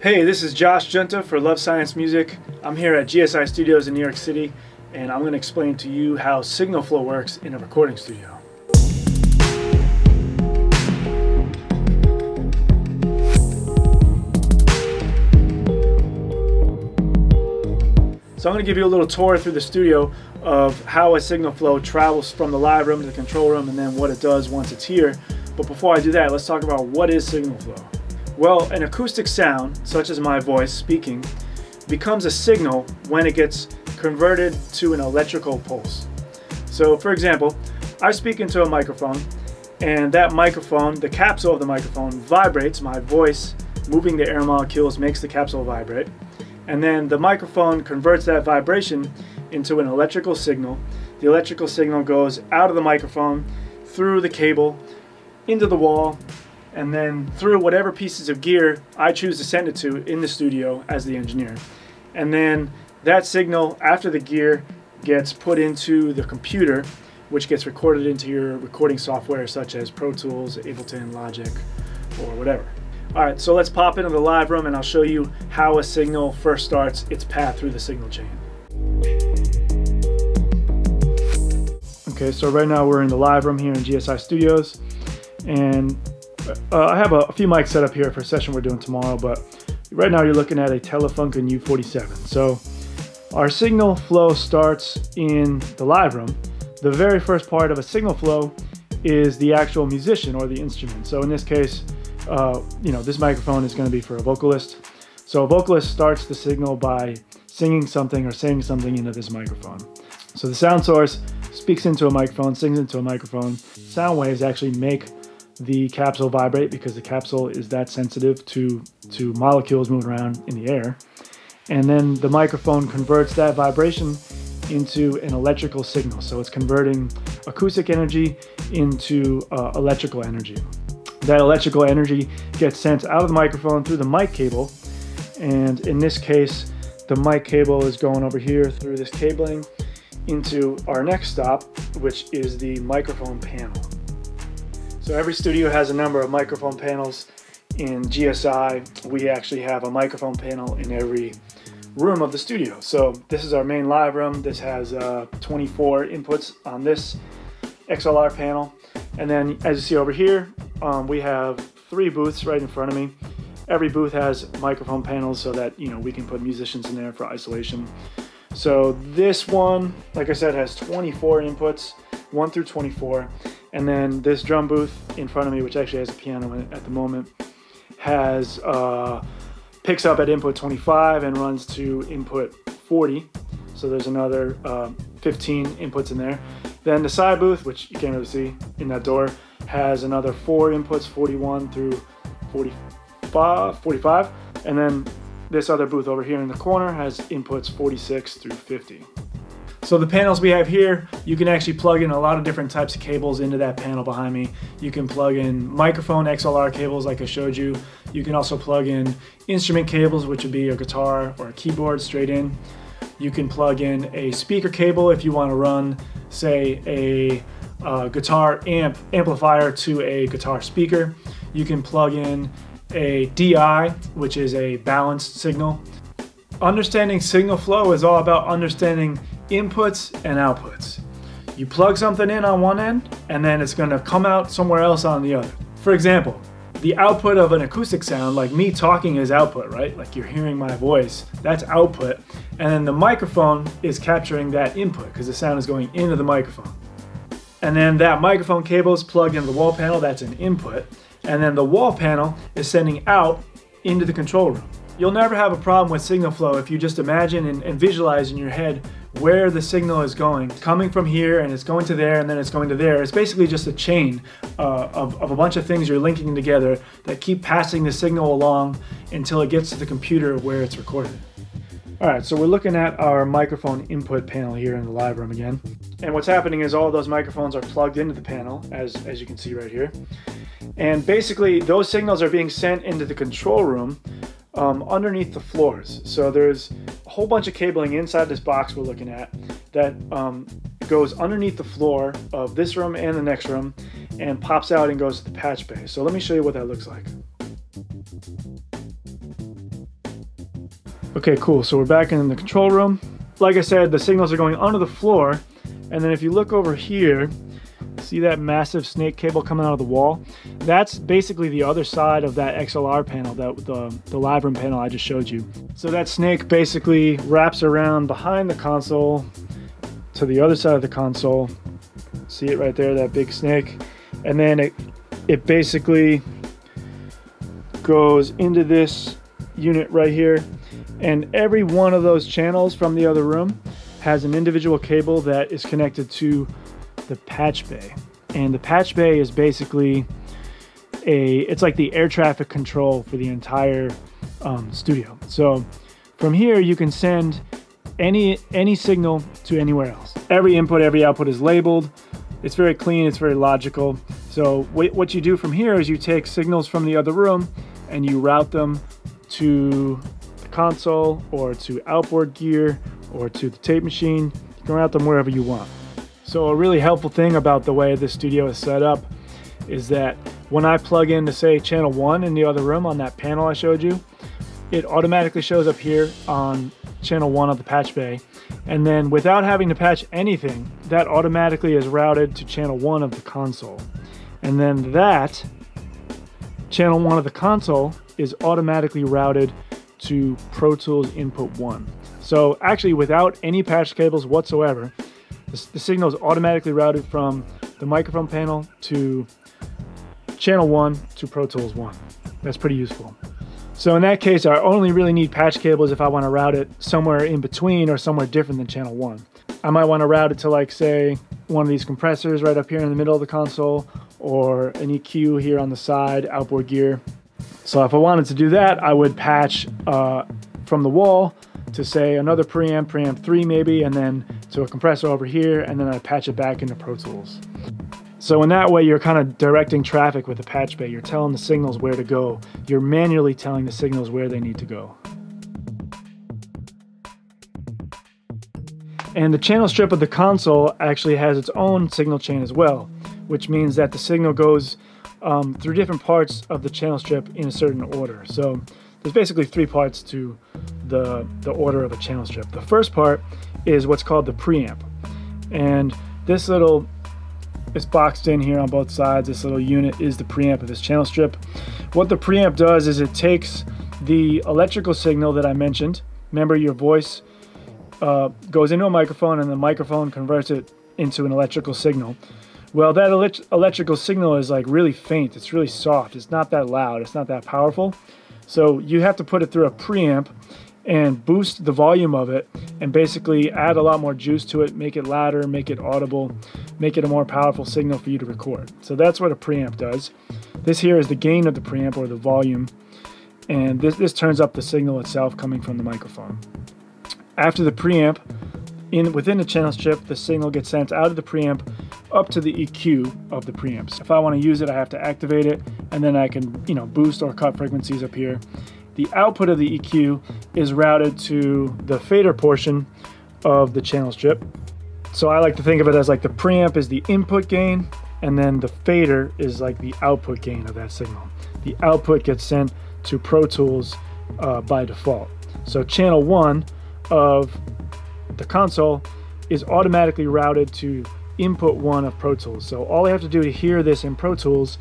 Hey, this is Josh Junta for Love Science Music. I'm here at GSI Studios in New York City, and I'm going to explain to you how signal flow works in a recording studio. So I'm going to give you a little tour through the studio of how a signal flow travels from the live room to the control room and then what it does once it's here. But before I do that, let's talk about what is signal flow. Well, an acoustic sound, such as my voice speaking, becomes a signal when it gets converted to an electrical pulse. So for example, I speak into a microphone and that microphone, the capsule of the microphone vibrates, my voice moving the air molecules makes the capsule vibrate. And then the microphone converts that vibration into an electrical signal. The electrical signal goes out of the microphone, through the cable, into the wall, and then through whatever pieces of gear I choose to send it to in the studio as the engineer. And then that signal after the gear gets put into the computer, which gets recorded into your recording software such as Pro Tools, Ableton, Logic, or whatever. All right, so let's pop into the live room and I'll show you how a signal first starts its path through the signal chain. Okay, so right now we're in the live room here in GSI Studios and uh, I have a, a, few mics set up here for a session we're doing tomorrow, but right now you're looking at a Telefunken U47. So our signal flow starts in the live room. The very first part of a signal flow is the actual musician or the instrument. So in this case, uh, you know, this microphone is going to be for a vocalist. So a vocalist starts the signal by singing something or saying something into this microphone. So the sound source speaks into a microphone, sings into a microphone. Sound waves actually make the capsule vibrate because the capsule is that sensitive to, to molecules moving around in the air. And then the microphone converts that vibration into an electrical signal. So it's converting acoustic energy into uh, electrical energy. That electrical energy gets sent out of the microphone through the mic cable. And in this case, the mic cable is going over here through this cabling into our next stop, which is the microphone panel. So every studio has a number of microphone panels. In GSI, we actually have a microphone panel in every room of the studio. So this is our main live room. This has uh, 24 inputs on this XLR panel. And then as you see over here, um, we have three booths right in front of me. Every booth has microphone panels so that you know we can put musicians in there for isolation. So this one, like I said, has 24 inputs, 1 through 24. And then this drum booth in front of me, which actually has a piano in it at the moment, has uh, picks up at input 25 and runs to input 40. So there's another uh, 15 inputs in there. Then the side booth, which you can't really see in that door, has another four inputs, 41 through 45, 45. And then this other booth over here in the corner has inputs 46 through 50. So the panels we have here, you can actually plug in a lot of different types of cables into that panel behind me. You can plug in microphone XLR cables like I showed you. You can also plug in instrument cables, which would be a guitar or a keyboard straight in. You can plug in a speaker cable if you want to run, say, a uh, guitar amp amplifier to a guitar speaker. You can plug in a DI, which is a balanced signal. Understanding signal flow is all about understanding inputs and outputs. You plug something in on one end, and then it's going to come out somewhere else on the other. For example, the output of an acoustic sound, like me talking is output, right? Like you're hearing my voice, that's output. And then the microphone is capturing that input because the sound is going into the microphone. And then that microphone cable is plugged into the wall panel, that's an input. And then the wall panel is sending out into the control room. You'll never have a problem with signal flow if you just imagine and, and visualize in your head where the signal is going. It's coming from here and it's going to there and then it's going to there. It's basically just a chain uh, of, of a bunch of things you're linking together that keep passing the signal along until it gets to the computer where it's recorded. All right, so we're looking at our microphone input panel here in the live room again. And what's happening is all those microphones are plugged into the panel, as, as you can see right here. And basically, those signals are being sent into the control room um, underneath the floors. So there's a whole bunch of cabling inside this box we're looking at that um, goes underneath the floor of this room and the next room and pops out and goes to the patch bay. So let me show you what that looks like. Okay, cool. So we're back in the control room. Like I said, the signals are going under the floor. And then if you look over here, see that massive snake cable coming out of the wall? That's basically the other side of that XLR panel, that the, the live room panel I just showed you. So that snake basically wraps around behind the console to the other side of the console. See it right there, that big snake. And then it, it basically goes into this unit right here and every one of those channels from the other room has an individual cable that is connected to the patch bay. And the patch bay is basically a, it's like the air traffic control for the entire um, studio. So from here, you can send any, any signal to anywhere else. Every input, every output is labeled. It's very clean, it's very logical. So what you do from here is you take signals from the other room and you route them to the console or to outboard gear or to the tape machine. You can route them wherever you want. So a really helpful thing about the way this studio is set up is that when I plug in to say channel one in the other room on that panel I showed you, it automatically shows up here on channel one of the patch bay. And then without having to patch anything, that automatically is routed to channel one of the console. And then that channel one of the console is automatically routed to Pro Tools input 1. So actually without any patch cables whatsoever, the, the signal is automatically routed from the microphone panel to channel 1 to Pro Tools 1. That's pretty useful. So in that case, I only really need patch cables if I want to route it somewhere in between or somewhere different than channel 1. I might want to route it to like say one of these compressors right up here in the middle of the console or an EQ here on the side, outboard gear, so if I wanted to do that, I would patch uh, from the wall to say another preamp, preamp 3 maybe, and then to a compressor over here, and then I patch it back into Pro Tools. So in that way, you're kind of directing traffic with the patch bay. You're telling the signals where to go. You're manually telling the signals where they need to go. And the channel strip of the console actually has its own signal chain as well, which means that the signal goes um, through different parts of the channel strip in a certain order. So there's basically three parts to the, the order of a channel strip. The first part is what's called the preamp. And this little it's boxed in here on both sides. This little unit is the preamp of this channel strip. What the preamp does is it takes the electrical signal that I mentioned. Remember your voice uh, goes into a microphone and the microphone converts it into an electrical signal. Well, that elect electrical signal is like really faint. It's really soft. It's not that loud. It's not that powerful. So you have to put it through a preamp and boost the volume of it and basically add a lot more juice to it, make it louder, make it audible, make it a more powerful signal for you to record. So that's what a preamp does. This here is the gain of the preamp or the volume. And this, this turns up the signal itself coming from the microphone. After the preamp, in within the channel strip, the signal gets sent out of the preamp up to the EQ of the preamps. If I want to use it, I have to activate it, and then I can, you know, boost or cut frequencies up here. The output of the EQ is routed to the fader portion of the channel strip. So I like to think of it as like the preamp is the input gain, and then the fader is like the output gain of that signal. The output gets sent to Pro Tools uh, by default. So channel one of the console is automatically routed to input one of Pro Tools. So all I have to do to hear this in Pro Tools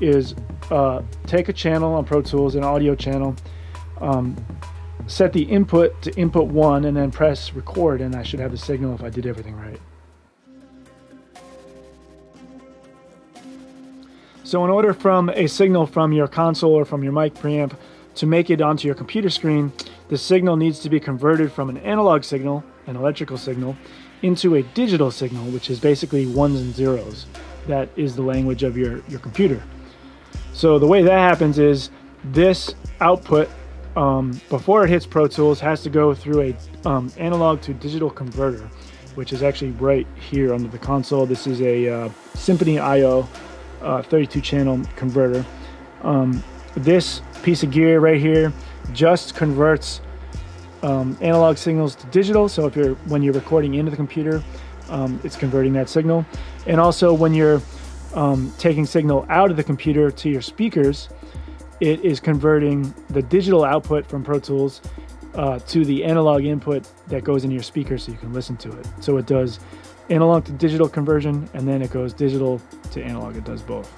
is uh, take a channel on Pro Tools, an audio channel, um, set the input to input one, and then press record, and I should have the signal if I did everything right. So in order from a signal from your console or from your mic preamp to make it onto your computer screen, the signal needs to be converted from an analog signal, an electrical signal, into a digital signal, which is basically ones and zeros. That is the language of your, your computer. So the way that happens is this output, um, before it hits Pro Tools, has to go through a um, analog to digital converter, which is actually right here under the console. This is a uh, Symphony IO uh, 32 channel converter. Um, this piece of gear right here just converts um, analog signals to digital. So if you're when you're recording into the computer, um, it's converting that signal. And also when you're um, taking signal out of the computer to your speakers, it is converting the digital output from Pro Tools uh, to the analog input that goes into your speaker so you can listen to it. So it does analog to digital conversion and then it goes digital to analog. It does both.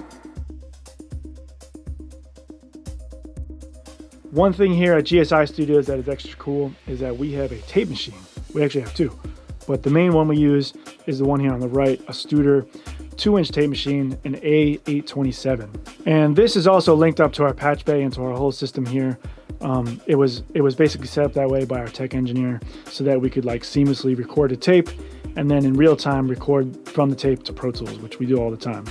One thing here at GSI Studios that is extra cool is that we have a tape machine. We actually have two, but the main one we use is the one here on the right, a Studer two inch tape machine, an A827. And this is also linked up to our patch bay and to our whole system here. Um, it was it was basically set up that way by our tech engineer so that we could like seamlessly record a tape and then in real time record from the tape to Pro Tools, which we do all the time.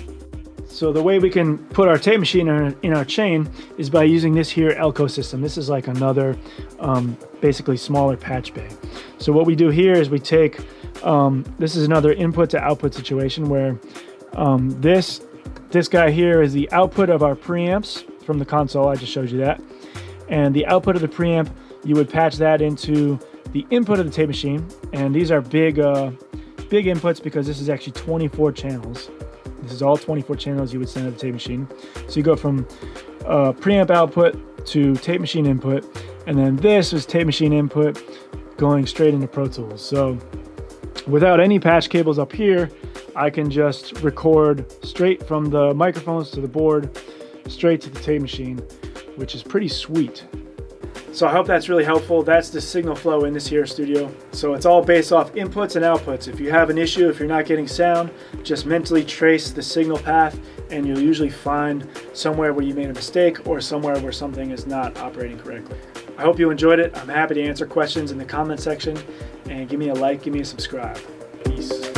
So the way we can put our tape machine in our, in our chain is by using this here Elco system. This is like another um, basically smaller patch bay. So what we do here is we take, um, this is another input to output situation where um, this, this guy here is the output of our preamps from the console. I just showed you that. And the output of the preamp, you would patch that into the input of the tape machine. And these are big, uh, big inputs because this is actually 24 channels. This is all 24 channels you would send to the tape machine. So you go from uh, preamp output to tape machine input, and then this is tape machine input going straight into Pro Tools. So without any patch cables up here, I can just record straight from the microphones to the board, straight to the tape machine, which is pretty sweet. So I hope that's really helpful. That's the signal flow in this here studio. So it's all based off inputs and outputs. If you have an issue, if you're not getting sound, just mentally trace the signal path and you'll usually find somewhere where you made a mistake or somewhere where something is not operating correctly. I hope you enjoyed it. I'm happy to answer questions in the comment section and give me a like, give me a subscribe. Peace.